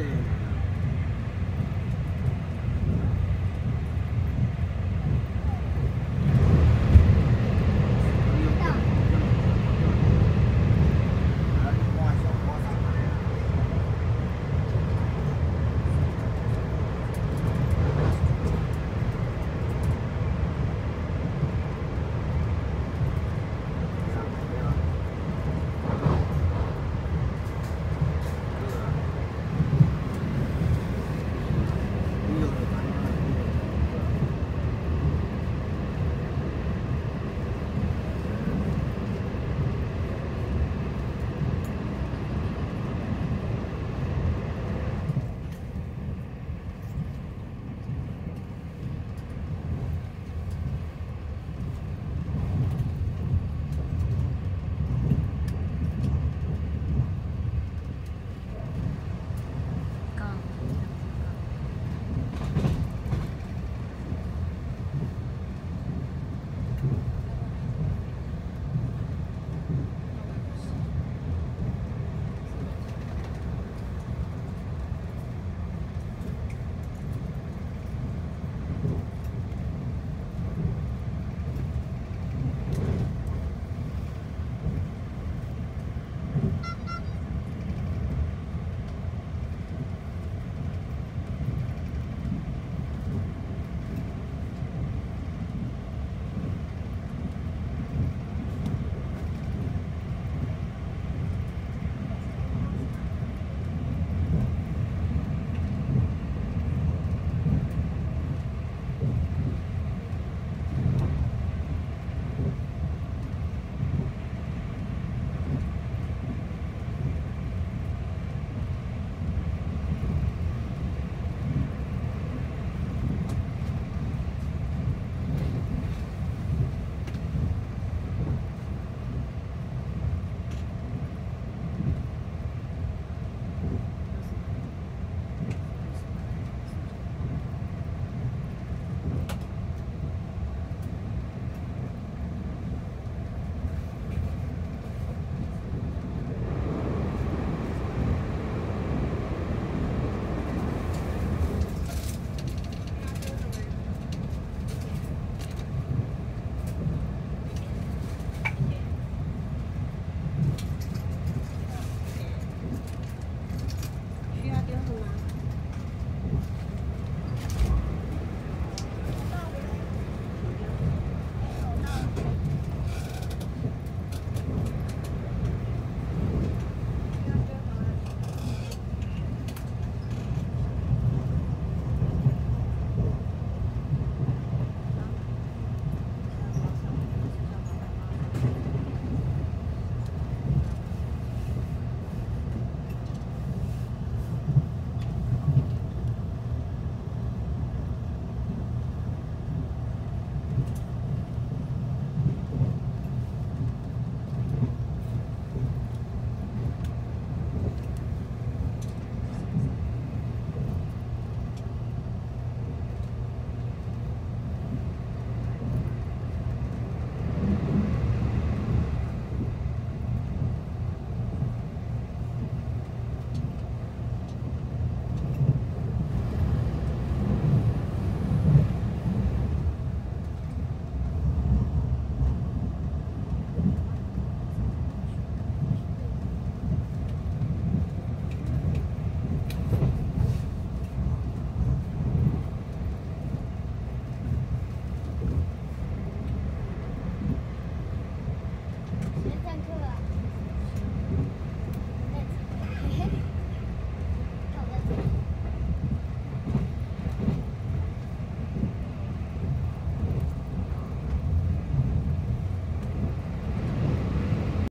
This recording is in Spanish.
este,